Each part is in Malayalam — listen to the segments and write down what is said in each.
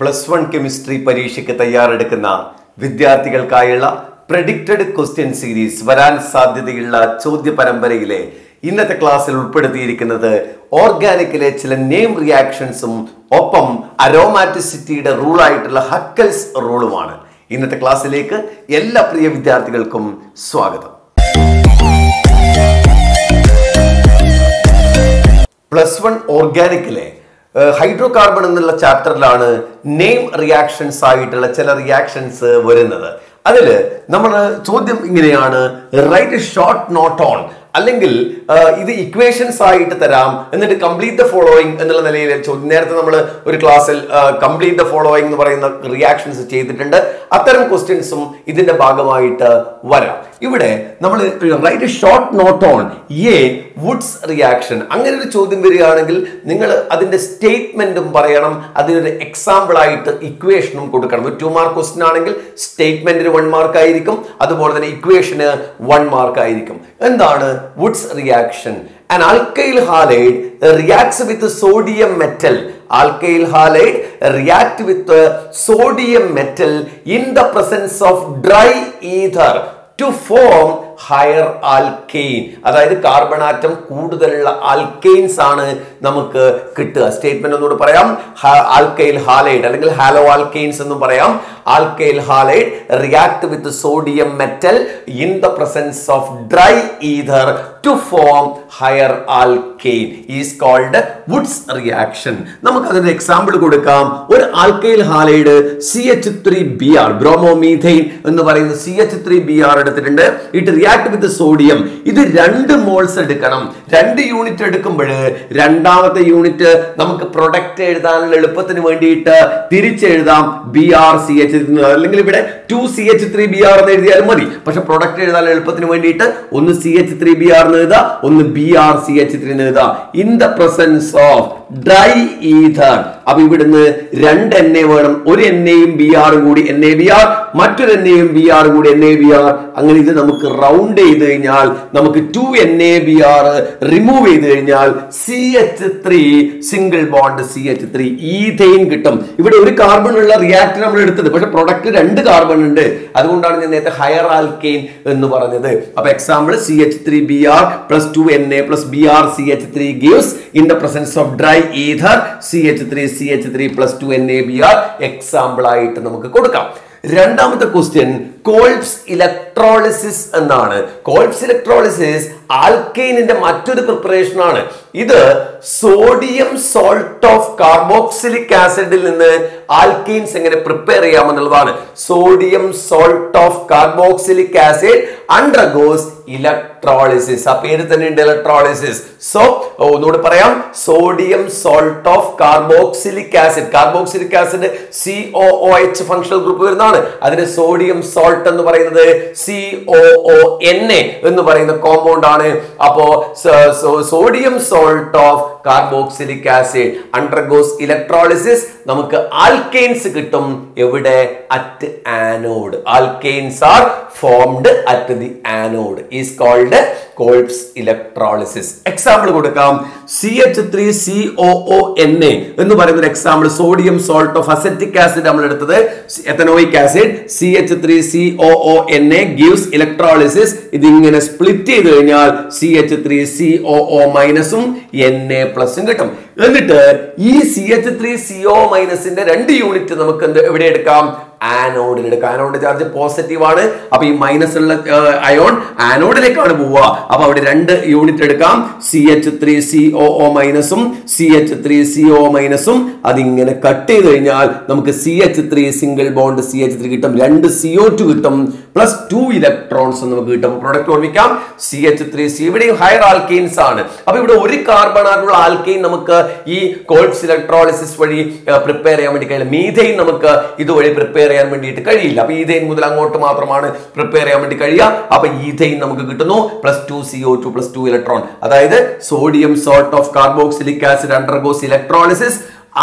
പ്ലസ് വൺ കെമിസ്ട്രി പരീക്ഷയ്ക്ക് തയ്യാറെടുക്കുന്ന വിദ്യാർത്ഥികൾക്കായുള്ള പ്രഡിക്റ്റഡ് ക്വസ്റ്റ്യൻ സീരീസ് വരാൻ സാധ്യതയുള്ള ചോദ്യ പരമ്പരയിലെ ഇന്നത്തെ ക്ലാസ്സിൽ ഉൾപ്പെടുത്തിയിരിക്കുന്നത് ഓർഗാനിക്കിലെ ചില നെയിം റിയാക്ഷൻസും ഒപ്പം അരോമാറ്റിസിറ്റിയുടെ റൂളായിട്ടുള്ള ഹക്കൽസ് റൂളുമാണ് ഇന്നത്തെ ക്ലാസ്സിലേക്ക് എല്ലാ പ്രിയ വിദ്യാർത്ഥികൾക്കും സ്വാഗതം. പ്ലസ് വൺ ഓർഗാനിക്കിലെ ഹൈഡ്രോ കാർബൺ എന്നുള്ള ചാപ്റ്ററിലാണ് നെയിം റിയാക്ഷൻസ് ആയിട്ടുള്ള ചില റിയാക്ഷൻസ് വരുന്നത്. അതിൽ നമ്മൾ ചോദ്യം ഇങ്ങനെയാണ് റൈറ്റ് ഷോർട്ട് നോട്ട് ഓൺ അല്ലെങ്കിൽ ഇത് ഇക്വേഷൻസ് ആയിട്ട് തരാം എന്നിട്ട് കംപ്ലീറ്റ് ദ ഫോളോയിങ് എന്നുള്ള നിലയിൽ ചോദ്യം. നേരത്തെ നമ്മൾ ഒരു ക്ലാസ്സിൽ കംപ്ലീറ്റ് ദ ഫോളോയിങ് എന്ന് പറയുന്ന റിയാക്ഷൻസ് ചെയ്തിട്ടുണ്ട്. അത്തരം ക്വസ്റ്റ്യൻസും ഇതിന്റെ ഭാഗമായിട്ട് വരാം. ഇവിടെ നമ്മൾ write short note on a Wurtz reaction അങ്ങനെ ഒരു ചോദ്യം വരികയാണെങ്കിൽ നിങ്ങൾ അതിന്റെ സ്റ്റേറ്റ്മെന്റും പറയണം അതിനൊരു എക്സാമ്പിളായിട്ട് ഇക്വേഷനും കൊടുക്കണം. ഒരു ടു മാർക്ക് ക്വസ്റ്റ്യൻ ആണെങ്കിൽ സ്റ്റേറ്റ്മെന്റിന് വൺ മാർക്ക് ആയിരിക്കും അതുപോലെ തന്നെ ഇക്വേഷന് വൺ മാർക്ക് ആയിരിക്കും. എന്താണ് Wurtz reaction and alkyl halide reacts with sodium metal alkyl halide react with sodium metal in the presence of dry dry ether form higher alkane അതായത് കാർബൺ ആറ്റം കൂടുതലുള്ള ആൽക്കെയിൻസ് ആണ് നമുക്ക് കിട്ടുക. സ്റ്റേറ്റ്മെന്റ് ഒന്നുകൂടെ പറയാം. ആൽക്കൈൽ ഹാലൈഡ് അല്ലെങ്കിൽ ഹാലോ ആൽക്കെയിൻസ് എന്നും പറയാം. Alkyl halide react with sodium metal in the presence of dry ether to form higher alkane is called Wurtz reaction നമുക്ക് അതിന്റെ എക്സാമ്പിൾ കൊടുക്കാം. ഒരു alkyl halide C H three B R bromomethane എന്ന് പറയുന്ന C H three B R എടുത്തിട്ടുണ്ട്. ഇറ്റ് റിയാക്ട് വിത്ത് സോഡിയം ഇത് രണ്ട് മോൾസ് എടുക്കണം. രണ്ട് യൂണിറ്റ് എടുക്കുമ്പോൾ രണ്ടാമത്തെ യൂണിറ്റ് നമുക്ക് പ്രൊഡക്റ്റ് എഴുതാനുള്ള എളുപ്പത്തിന് വേണ്ടിയിട്ട് തിരിച്ചെഴുതാം ബി ആർ സി എച്ച് അല്ലെങ്കിൽ ഇവിടെ two C H three B R എന്ന് എഴുതിയാലും മതി. പക്ഷെ പ്രൊഡക്റ്റ് എഴുതാനുള്ള എളുപ്പത്തിന് വേണ്ടിയിട്ട് ഒന്ന് C H three B R എന്ന് എഴുതുക ഒന്ന് B R C H three എഴുതുക in the presence of dry ether അപ്പൊ ഇവിടുന്ന് രണ്ട് എൻ എ വേണം. ഒരു എൻ എയും ബി ആറും കൂടി എൻ എ ബി ആർ മറ്റൊരു എൻ എയും ബി ആറും കൂടി എൻ എ ബി ആർ അങ്ങനെ ഇത് നമുക്ക് റൗണ്ട് ചെയ്ത് കഴിഞ്ഞാൽ നമുക്ക് two N A B R remove ചെയ്ത് കഴിഞ്ഞാൽ C H three single bond C H three ethane കിട്ടും. ഇവിടെ ഒരു കാർബൺ ഉള്ള റിയാക്ടർ നമ്മൾ എടുത്തത്. പക്ഷെ പ്രൊഡക്റ്റ് രണ്ട് കാർബൺ ഉണ്ട്. അതുകൊണ്ടാണ് ഞാൻ നേരത്തെ ഹയർ ആൽക്കെയിൻ എന്ന് പറഞ്ഞത്. അപ്പൊ example C H three B R plus two N A plus B R C H three gives in the presence of dry ether C H three C H three plus two N A B R example ആയിട്ട് നമുക്ക് കൊടുക്കാം. രണ്ടാമത്തെ ക്വസ്റ്റ്യൻ കോൾപ്സ് ഇലക്ട്രോളിസിസ് എന്നാണ്. കോൾസ് ഇലക്ട്രോളിസിസ് ആൽക്കൈനിന്റെ മറ്റൊരു പ്രിപ്പറേഷൻ ആണ്. ഇത് സോഡിയം സോൾട്ട് ഓഫ് കാർബോക്സിലിക് ആസിഡിൽ നിന്ന് ആൽക്കൈൻസ് എങ്ങനെ prepare ചെയ്യാമെന്നുള്ളതാണ് sodium salt of carboxylic acid undergoes electrolysis ആ പേര് തന്നെ ഉണ്ട് ഇലക്ട്രോളിസിസ് സോ ഒന്നുകൂടി പറയാം. Sodium salt of carboxylic acid carboxylic acid C O H functional group വരുന്നതാണ്. അതിന് സോഡിയം സോൾട്ട് എന്ന് പറയുന്നത് സി ഒ എൻ എ എന്ന് പറയുന്ന കോമ്പൗണ്ട് ആണ്. അപ്പോ sodium salt of carboxylic acid undergoes electrolysis നമുക്ക് ആൽക്കെയിൻസ് കിട്ടും. എവിടെ? At anode alkanes are formed at the anode is called Kolbe's electrolysis example കൊടുക്കാം. C H three C O O N A എന്ന് പറയുന്ന ഒരു example sodium salt of acetic acid നമ്മൾ എടുത്തത്. Ethanoic acid C H three C O O N A gives electrolysis ഇതിങ്ങനെ സ്പ്ലിറ്റ് ചെയ്ത് കഴിഞ്ഞാൽ C H three C O O മൈനസും N A പ്ലസും കിട്ടും. എന്നിട്ട് ഈ C H three C O മൈനസിന്റെ രണ്ട് യൂണിറ്റ് നമുക്ക് എന്ത് എവിടെ എടുക്കാം? ആനോഡിൽ എടുക്കാം. ആനോഡിന്റെ ചാർജ് പോസിറ്റീവ് ആണ്. അപ്പൊ ഈ മൈനസ് ഉള്ള അയോൺ ആനോഡിലേക്കാണ് പോവുക. അപ്പൊ അവിടെ രണ്ട് യൂണിറ്റ് എടുക്കാം. C H three C O O മൈനസും C H three C O മൈനസും അതിങ്ങനെ കട്ട് ചെയ്ത് കഴിഞ്ഞാൽ നമുക്ക് C H three single bond C H three കിട്ടും. രണ്ട് സി ഒ ടു കിട്ടും. പ്ലസ് ടു ഇലക്ട്രോൺസ് നമുക്ക് കിട്ടും. പ്രൊഡക്റ്റ് ഓർമ്മിക്കാം. സി എച്ച് ത്രീ സി ഇവിടെയും ഹയർ ആൽക്കെയിൻസ് ആണ്. അപ്പൊ ഇവിടെ ഒരു കാർബൺ ആയിട്ടുള്ള ആൽക്കെയിൻ നമുക്ക് ഈ കോൾസ് ഇലക്ട്രോളിസിസ് വഴി പ്രിപ്പയർ ചെയ്യാൻ വേണ്ടി കഴിയില്ല. മീഥൈൻ നമുക്ക് ഇതുവഴി പ്രിപ്പയർ ചെയ്യാൻ വേണ്ടിയിട്ട് കഴിയില്ല. അപ്പൊ ഈഥൈൻ മുതൽ അങ്ങോട്ട് മാത്രമാണ് പ്രിപ്പയർ ചെയ്യാൻ വേണ്ടി കഴിയുക. അപ്പൊ ഈഥൈൻ നമുക്ക് കിട്ടുന്നു. Plus two C O two plus two electron അതായത് sodium salt of carboxylic acid undergoes electrolysis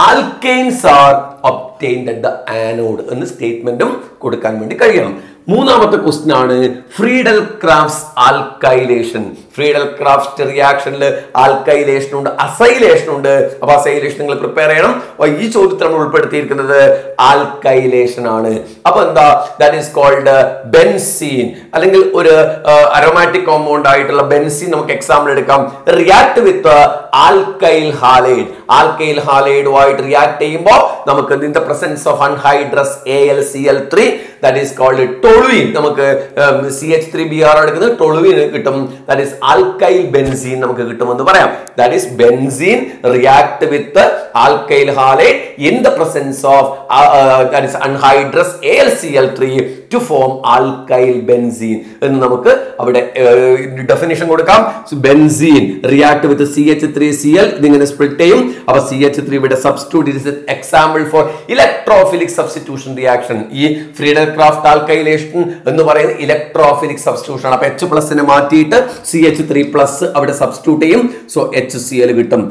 alkanes are obtained the anode എന്ന് സ്റ്റേറ്റ്മെന്റും കൊടുക്കാൻ വേണ്ടി കഴിയണം. മൂന്നാമത്തെ ക്വസ്റ്റ്യൻ ആണ് Friedel Crafts alkylation Friedel Craft റിയാക്ഷനിൽ alkylation ഉണ്ട് അസൈലേഷൻ ഉണ്ട്. അപ്പൊ അസൈലേഷൻ നിങ്ങൾ പ്രിപ്പയർ ചെയ്യണം. ഈ ചോദ്യത്തിലാണ് ഉൾപ്പെടുത്തിയിരിക്കുന്നത് ആൽക്കൈലേഷൻ ആണ്. അപ്പൊ എന്താ? ദാറ്റ് ഈസ് കോൾഡ് ബെൻസീൻ അല്ലെങ്കിൽ ഒരു അരോമാറ്റിക് കോമ്പൗണ്ട് ആയിട്ടുള്ള ബെൻസീൻ നമുക്ക് എക്സാമ്പിൾ എടുക്കാം. React with alkyl halide alkyl ഹാലൈഡുമായിട്ട് react ചെയ്യുമ്പോൾ നമുക്ക് in the presence of anhydrous A L C L three that is called toluene നമുക്ക് C H three B R എടുക്കുന്നത് ടൊളുവിൻ കിട്ടും. ദാറ്റ് ഈസ് ആൽക്കൈൽ ബെൻസീൻ നമുക്ക് കിട്ടുമെന്ന് പറയാം. That is benzene react with alkyl halide in the presence of that is anhydrous L C L three to form alkyl benzene എന്ന് നമുക്ക് അവിടെ ഡെഫിനേഷൻ കൊടുക്കാം. Benzene react with C H three C L ഇതിങ്ങനെ സ്പ്ലിറ്റ് ചെയ്യും. അപ്പൊ സി എച്ച് ത്രീ ഇവിടെ substitute it example for electrophilic substitution reaction ഈ ഫ്രീഡൽ ക്രാഫ്റ്റ് ആൽക്കൈലേഷൻ എന്ന് പറയുന്നത് ഇലക്ട്രോഫിലിക് സബ്സ്റ്റിറ്റ്യൂഷൻ ആണ്. അപ്പൊ എച്ച് പ്ലസിനെ മാറ്റിയിട്ട് സി എച്ച് ത്രീ പ്ലസ് അവിടെ സബ്സ്റ്റിറ്റ്യൂട്ട് ചെയ്യും. സോ എച്ച് സി എൽ കിട്ടും.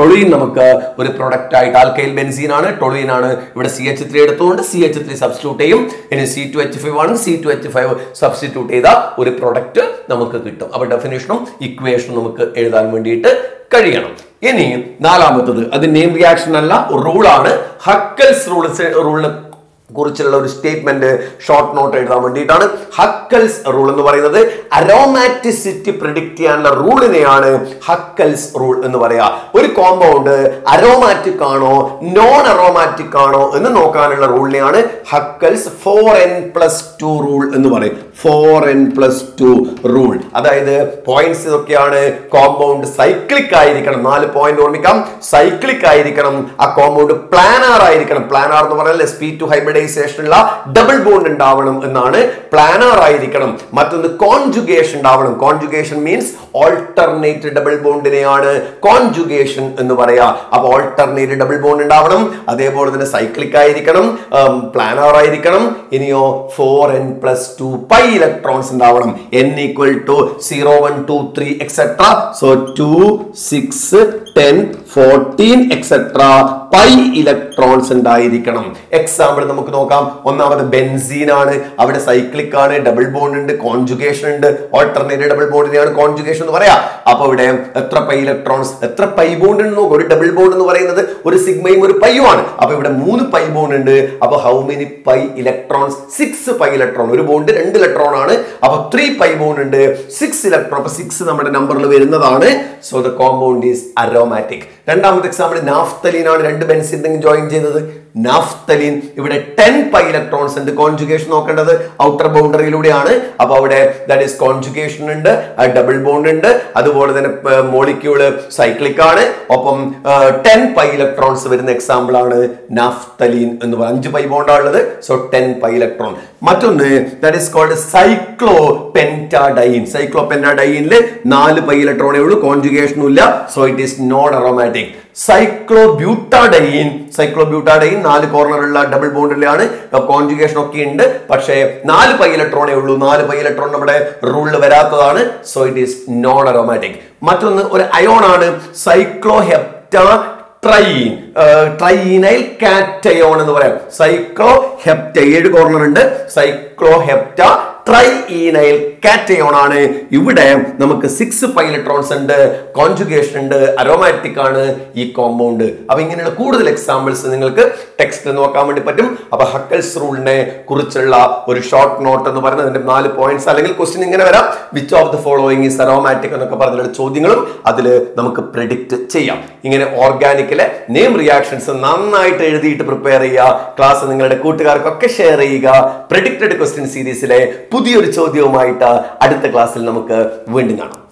ടൊളീൻ നമുക്ക് ഒരു പ്രൊഡക്റ്റ് ആയിട്ട് ആൽക്കൈൽ ബെൻസീൻ ആണ്. ടൊളീൻ ആണ് ഇവിടെ സി എച്ച് ത്രീ എടുത്തുകൊണ്ട് സി എച്ച് ത്രീ സബ്സ്റ്റിറ്റ്യൂട്ട് ചെയ്യും. ഇനി സി ടു എച്ച് ഫൈവ് ആണ്. C two H five substitute ചെയ്ത ഒരു പ്രൊഡക്റ്റ് നമുക്ക് കിട്ടും. അപ്പൊ ഡെഫിനേഷനും ഇക്വേഷനും നമുക്ക് എഴുതാൻ വേണ്ടിയിട്ട് കഴിയണം. ഇനി നാലാമത്തത് അത് നെയിം റിയാക്ഷൻ അല്ല റൂളാണ് ഹക്കൽസ് റൂൾസ് റൂളിനെ കുറിച്ചുള്ള ഒരു സ്റ്റേറ്റ്മെന്റ് ഷോർട്ട് നോട്ട് എഴുതാൻ വേണ്ടിയിട്ടാണ്. ഹക്കൽസ് റൂൾ എന്ന് പറയുന്നത് അരോമാറ്റിസിറ്റി പ്രിഡിക്റ്റ് ചെയ്യാനുള്ള റൂളിനെയാണ് ഹക്കൽസ് റൂൾ എന്ന് പറയുക ഒരു കോമ്പൗണ്ട് അരോമാറ്റിക് ആണോ നോൺ അറോമാറ്റിക് ആണോ എന്ന് നോക്കാനുള്ള റൂളിനെയാണ് Huckel's four N plus two rule എന്ന് പറയും. Four N plus two rule അതായത് പോയിന്റ്സ് ഇതൊക്കെയാണ് കോമ്പൗണ്ട് സൈക്ലിക് ആയിരിക്കണം. നാല് പോയിന്റ് ഓർമ്മിക്കാം. സൈക്ലിക് ആയിരിക്കണം. ആ കോമ്പൗണ്ട് പ്ലാനാർ ആയിരിക്കണം. പ്ലാനാർ എന്ന് പറഞ്ഞാൽ എസ് പി ടു ഹൈബ്രിഡൈസേഷനുള്ള ഡബിൾ ബോണ്ട് ഉണ്ടാവണം എന്നാണ്. പ്ലാനാർ ആയിരിക്കണം. മറ്റൊന്ന് കോൺജുഗേഷൻ ഉണ്ടാവണം കോൺജുഗേഷൻ മീൻസ് ഓൾട്ടർനേറ്റ് ഡബിൾ ബോണ്ടിനെയാണ് കോൺജുഗേഷൻ എന്ന് പറയാ. അപ്പൊ ഓൾട്ടർനേറ്റ് ഡബിൾ ബോണ്ട് ഉണ്ടാവണം. അതേപോലെ തന്നെ സൈക്ലിക് ആയിരിക്കണം. പ്ലാനർ ആയിരിക്കണം. ഇനിയോ four N plus two pi electrons ഉണ്ടാവണം. N equal to zero one two three etcetera so two six ten fourteen etcetera pi electrons ഉണ്ടായിരിക്കണം. എക്സാമ്പിൾ നമുക്ക് നോക്കാം. ഒന്നാമത് ബെൻസീൻ ആണ് അവിടെ സൈക്ലിക് ആണ്. ഡബിൾ ബോണ്ട് ഉണ്ട്. കോൺജുഗേഷൻ ഉണ്ട്. ഓൾട്ടർനേറ്റ് ഡബിൾ ബോണ്ടിനെയാണ് കോൺജുഗേഷൻ എന്ന് പറയാം. അപ്പൊ ഇവിടെ എത്ര പൈ ഇലക്ട്രോൺസ് എത്ര പൈ ബോണ്ട് ഉണ്ട് നോക്കും. ഒരു ഡബിൾ ബോണ്ട് എന്ന് പറയുന്നത് ഒരു സിഗ്മയും ഒരു പൈയും ആണ്. അപ്പൊ ഇവിടെ മൂന്ന് പൈ ബോണ്ട് ഉണ്ട്. അപ്പൊ how many pi electrons six pi electron ഒരു ബോണ്ട് രണ്ട് ഇലക്ട്രോൺ ആണ്. അപ്പൊ ത്രീ പൈ ബോണ്ട് ഉണ്ട്. സിക്സ് ഇലക്ട്രോൺ അപ്പൊ സിക്സ് നമ്മുടെ നമ്പറിൽ വരുന്നതാണ്. So the compound is aromatic രണ്ടാമത്തെ എക്സാമ്പിൾ നാഫ്തലീൻ ആണ് രണ്ട് ബെൻസിൻ ജോയിൻ ചെയ്തത്. നാഫ്തലീൻ ഇവിടെ ടെൻ പൈ ഇലക്ട്രോൺസ് ഉണ്ട്. കോൺജുഗേഷൻ നോക്കേണ്ടത് ഔട്ടർ ബൗണ്ടറിയിലൂടെയാണ് അപ്പോൾ അവിടെ ദാറ്റ് ഈസ് കോൺജുഗേഷൻ ഉണ്ട് ഡബിൾ ബോണ്ട് ഉണ്ട്. അതുപോലെ തന്നെ മോളിക്യൂൾ സൈക്ലിക് ആണ്. ഒപ്പം ടെൻ പൈ ഇലക്ട്രോൺസ് വരുന്ന എക്സാമ്പിൾ ആണ് നാഫ്തലീൻ എന്ന് പറയുന്നത്. അഞ്ച് പൈ ബോണ്ടാണ് ഉള്ളത് സോ ടെൻ പൈ ഇലക്ട്രോൺ മറ്റൊന്ന് that is called cyclo pentadiene cyclo പെന്റാഡൈനിൽ നാല് പൈ ഇലക്ട്രോണേ ഉള്ളൂ കോൺജുഗേഷനും ഇല്ല. So it is non aromatic cyclobutadiene cyclobutadiene നാല് കോർണറുള്ള ഡബിൾ ബോണ്ടിലാണ് കോൺജുഗേഷൻ ഒക്കെ ഉണ്ട്. പക്ഷേ നാല് പൈ ഇലക്ട്രോണേ ഉള്ളൂ. നാല് പൈ ഇലക്ട്രോൺ നമ്മുടെ റൂളിൽ വരാത്തതാണ്. So it is non aromatic മറ്റൊന്ന് ഒരു അയോൺ ആണ്. സൈക്ലോഹെപ്റ്റ ട്രൈൻ ട്രൈനൈൽ കാറ്റയോൺ എന്ന് പറയാം. സൈക്ലോ ഹെപ്റ്റ ഏഴ് കോർണർ ഉണ്ട്. സൈക്ലോ ഹെപ്റ്റ ട്രൈനൈൽ കാറ്റയോൺ ആണ് ഇവിടെ നമുക്ക് സിക്സ് പൈ ഇലക്ട്രോൺസ് ഉണ്ട് കോൺജുഗേഷൻ ഉണ്ട് അരോമാറ്റിക് ആണ് ഈ കോമ്പൗണ്ട് അപ്പൊ ഇങ്ങനെയുള്ള കൂടുതൽ എക്സാമ്പിൾസ് നിങ്ങൾക്ക് ടെക്സ്റ്റ് നോക്കാൻ വേണ്ടി പറ്റും. അപ്പൊ ഹക്കൽസ് റൂളിനെ കുറിച്ചുള്ള ഒരു ഷോർട്ട് നോട്ട് എന്ന് പറയുന്നത് അതിന്റെ നാല് പോയിന്റ്സ് അല്ലെങ്കിൽ ക്വസ്റ്റ്യൻ ഇങ്ങനെ വരാം. Which of the following is aromatic എന്നൊക്കെ പറഞ്ഞിട്ടുള്ള ചോദ്യങ്ങളും അതിൽ നമുക്ക് പ്രിഡിക്റ്റ് ചെയ്യാം. ഇങ്ങനെ ഓർഗാനിക്കിലെ നെയിം റിയാക്ഷൻസ് നന്നായിട്ട് എഴുതിയിട്ട് പ്രിപ്പയർ ചെയ്യുക. ക്ലാസ് നിങ്ങളുടെ കൂട്ടുകാർക്കൊക്കെ ഷെയർ ചെയ്യുക. പ്രിഡിക്റ്റഡ് ക്വസ്റ്റ്യൻ സീരീസിലെ പുതിയൊരു ചോദ്യവുമായിട്ട് അടുത്ത ക്ലാസ്സിൽ നമുക്ക് വീണ്ടും കാണാം.